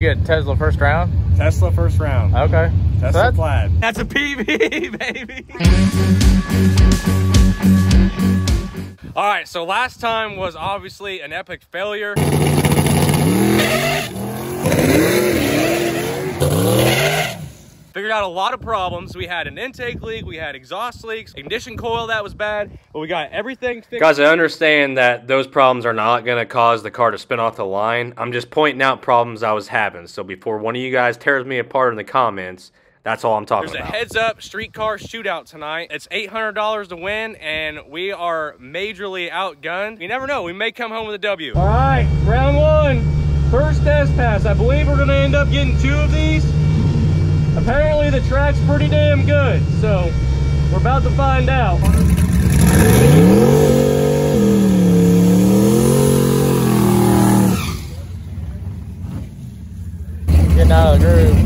Get Tesla first round? Tesla first round. Okay. Tesla So that's- plaid. That's a PB, baby. All right, so last time was obviously an epic failure. Figured out a lot of problems. We had an intake leak, we had exhaust leaks, ignition coil that was bad, but we got everything fixed. Guys, I understand that those problems are not going to cause the car to spin off the line. I'm just pointing out problems I was having. So before one of you guys tears me apart in the comments, that's all I'm talking about. There's a heads up streetcar shootout tonight. It's $800 to win, and we are majorly outgunned. You never know, we may come home with a W. All right, round one, first test pass. I believe we're gonna end up getting two of these. Apparently the track's pretty damn good, so we're about to find out. Getting out of the groove.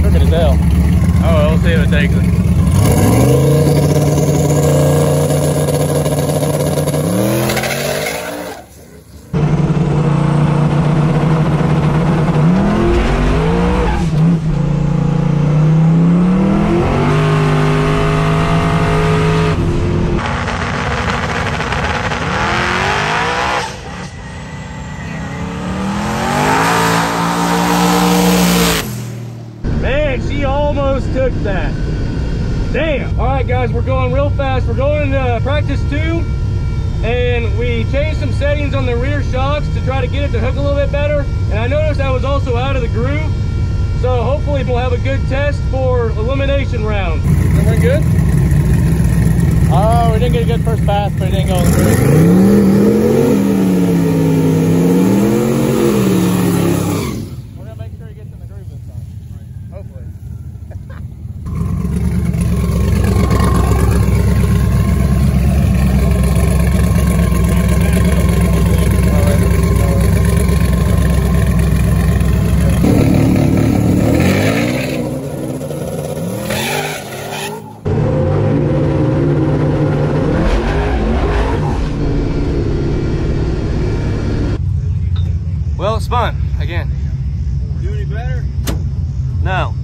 Crooked as hell. Oh, we'll see if it takes it. Man, she almost took that. Damn. All right, guys, we're going real fast. We're going to practice two, and we changed some settings on the rear shocks to try to get it to hook a little bit better. And I noticed I was also out of the groove. So hopefully we'll have a good test for elimination round. Went good? Oh, we didn't get a good first pass, but it didn't go in the groove. We're gonna make sure he gets in the groove this time. Hopefully. Well, it's fun again. Do any better? No.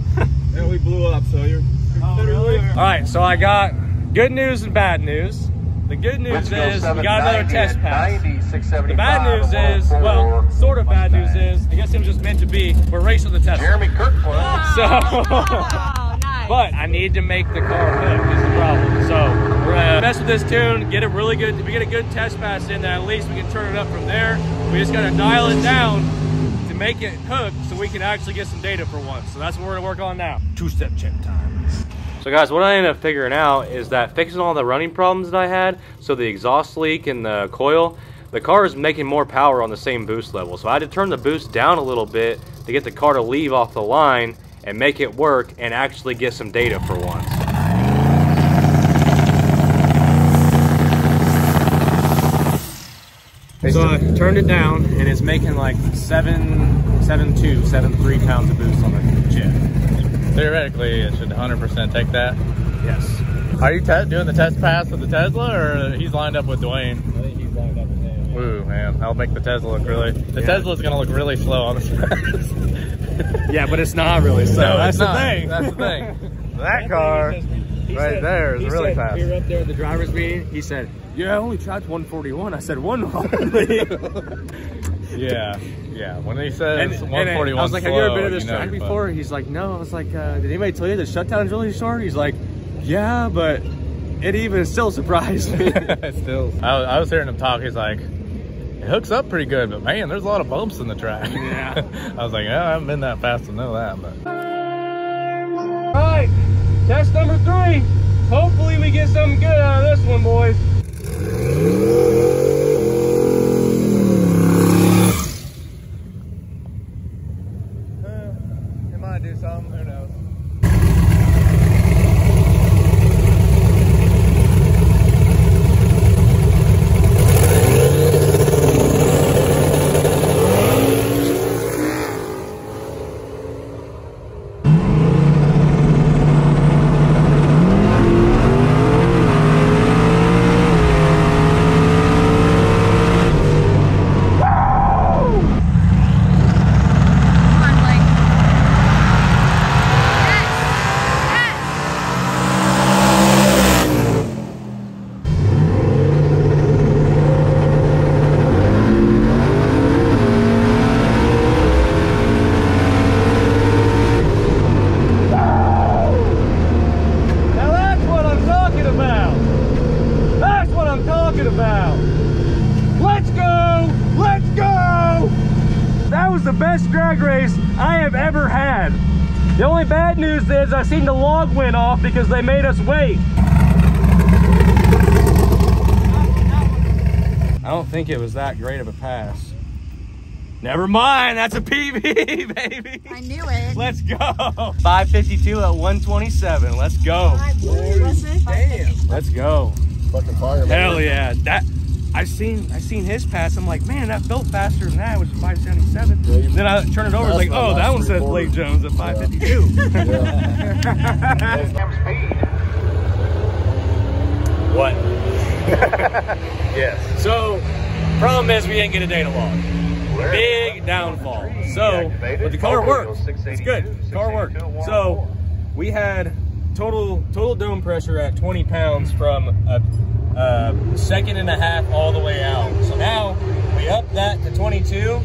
Yeah, we blew up, so you're. Oh, All right, so I got good news and bad news. The good news is we got another test pass. The bad news is, well, sort of bad news is, I guess it was just meant to be. We're racing the test. Jeremy Kirkwood. So, Oh, nice. but I need to make the car hook is the problem. So we're gonna mess with this tune, get it really good. If we get a good test pass in, then at least we can turn it up from there. We just gotta dial it down to make it hook so we can actually get some data for once. So that's what we're gonna work on now. Two-step check time. So guys, what I ended up figuring out is that fixing all the running problems that I had, so the exhaust leak and the coil, the car is making more power on the same boost level. So I had to turn the boost down a little bit to get the car to leave off the line and make it work and actually get some data for once. So I turned it down and it's making like seven, seven two, seven three pounds of boost on the jet. Theoretically, it should 100% take that. Yes. Are you doing the test pass with the Tesla, or he's lined up with Dwayne? I think he's lined up with him. Ooh, man, that'll make the Tesla look really. The Yeah. Tesla's gonna look really slow on the. Yeah, but it's not really so. No, that's it's the not. thing. That's the thing. That car right there is really said- fast. We were up there at the driver's meeting. He said, "Yeah, I only tried 141." I said, "One Yeah, yeah. When he says And, and 141 I was like, "Have you ever been to this know track you're before?" He's like, "No." I was like, uh, "Did anybody tell you the shutdown's really short?" He's like, "Yeah, but it even still surprised me." Still, I was, I was hearing him talk. He's like, it hooks up pretty good, but man, there's a lot of bumps in the track. Yeah. I was like, yeah, I haven't been that fast to know that, but test number three. Hopefully, we get something good out of this one, boys. Best drag race I have ever had. The only bad news is I seen the log went off because they made us wait. I don't think it was that great of a pass. Never mind, that's a PB, baby. I knew it. Let's go. 552 at 127. Let's go. Damn. Let's go. Fucking fire. Hell yeah. That I've seen I seen his pass. I'm like, man, that felt faster than that, which is 577. Yeah, then I turn it over, it's That's like, oh, that one says three Blake Jones at 552. what? yes. So, problem is we didn't get a data log. Big downfall. So, but the car worked. It's good. The car worked. So, we had total total dome pressure at 20 pounds from a, a second and a half all the way out. So now we up that to 22,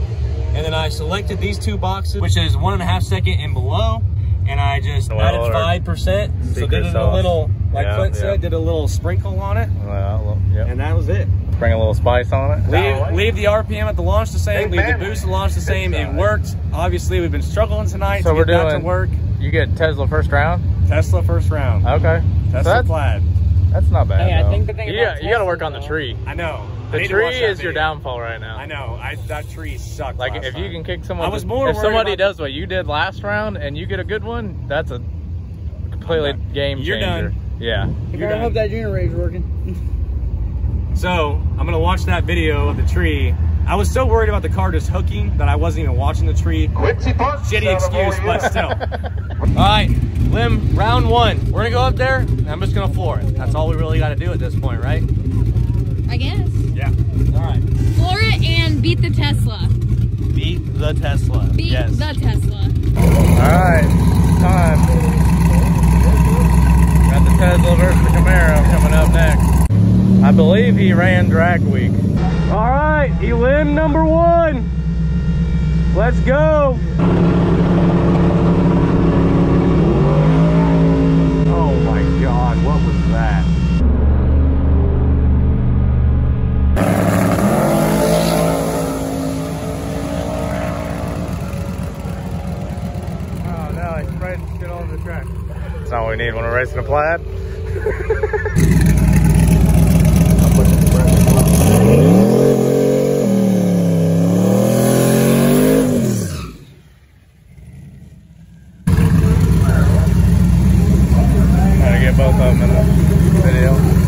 and then I selected these two boxes, which is one and a half second and below, and I just Well, added five percent. So secret did a little, like Yeah, Clint yeah. said, did a little sprinkle on it, Well, yep. and that was it. Bring a little spice on it. Leave, leave the RPM at the launch the same. Leave the boost at the launch the same. It worked. Obviously, we've been struggling tonight So to we're doing- to work. You get Tesla first round? Tesla first round. Okay. So Tesla that's, plaid. That's not bad. Hey, I think the thing you, about got, you got to work on the tree. I know. The need to watch tree is your downfall right now. I know. I that tree sucked. Like last if you can kick someone, I was more if somebody about- does what you did last round and you get a good one, that's a completely I'm game You're changer. done. Yeah. You're done. Hope that generator's working. So I'm gonna watch that video of the tree. I was so worried about the car just hooking that I wasn't even watching the tree. Shitty excuse, but still. all right, Lim, round one. We're gonna go up there. And I'm just gonna floor it. That's all we really got to do at this point, right? I guess. Yeah. All right. Floor it and beat the Tesla. Beat the Tesla. Beat yes. the Tesla. All right. Time. Got the Tesla versus the Camaro coming up next. I believe he ran drag week. All right, Elim number one. Let's go. Oh my God, what was that? Oh no, he sprayed shit all over the track. That's what we need when we're racing a plaid. Gotta get both of them in the video.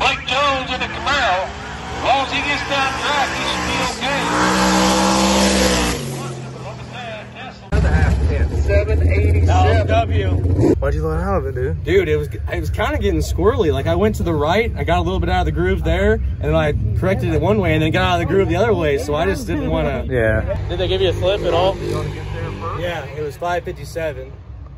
Blake Jones in the Camaro. As long as he gets down track, he should be okay. W. Why'd you let out of it, dude? Dude, it was it was kind of getting squirrely. Like I went to the right, I got a little bit out of the groove there, and then I corrected it one way, and then got out of the groove the other way. So I just didn't want to. Yeah. Did they give you a slip at all? Yeah, it was 557.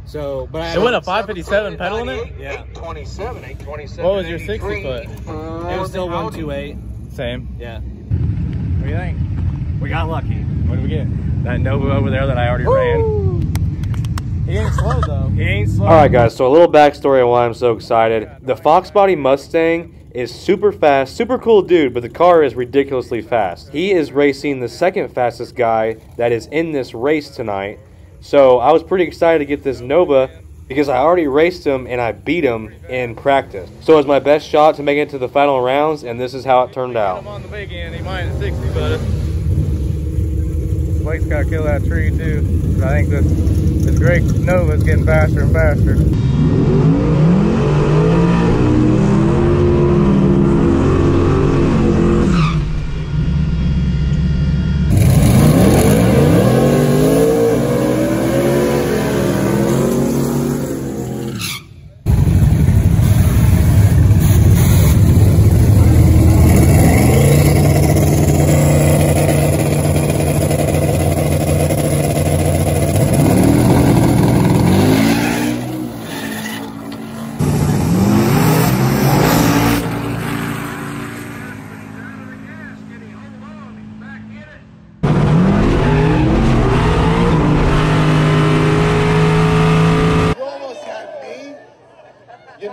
So, but I It went a 557 pedaling it? Yeah, 827, 827. What was your 60 foot? Uh, it was still 128. Same. Yeah, What do you think? we got lucky. What did we get? That Nova over there that I already ran. He ain't slow though. He ain't slow. All right, guys. So a little backstory on why I'm so excited. The Fox Body Mustang is super fast, super cool dude, but the car is ridiculously fast. He is racing the second fastest guy that is in this race tonight. So I was pretty excited to get this Nova because I already raced him and I beat him in practice. So it was my best shot to make it to the final rounds, and this is how it turned out. On the big end. He minus 60, but Blake's got to kill that tree too. I think this this great Nova's getting faster and faster.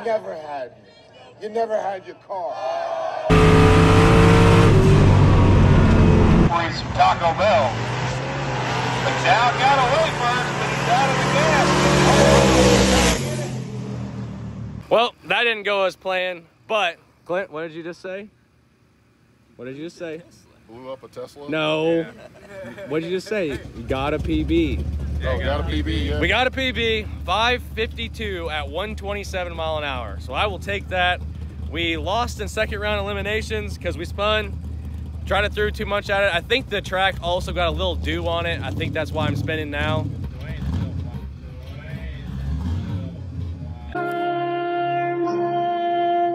Never had me. You never had your car. Points from Taco Bell. McDowell got away first, but he's out of the gas. Well, that didn't go as planned, but Clint, what did you just say? What did you just say? Blew up a Tesla? No. What did you just say? You got a PB. Oh, got a PB, yeah. We got a PB, 552 at 127 mile an hour. So I will take that. We lost in second round eliminations because we spun, tried to throw too much at it. I think the track also got a little dew on it. I think that's why I'm spinning now.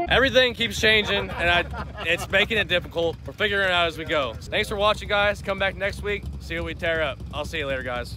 Everything keeps changing and I, it's making it difficult. We're figuring it out as we go. Thanks for watching guys. Come back next week, see what we tear up. I'll see you later guys.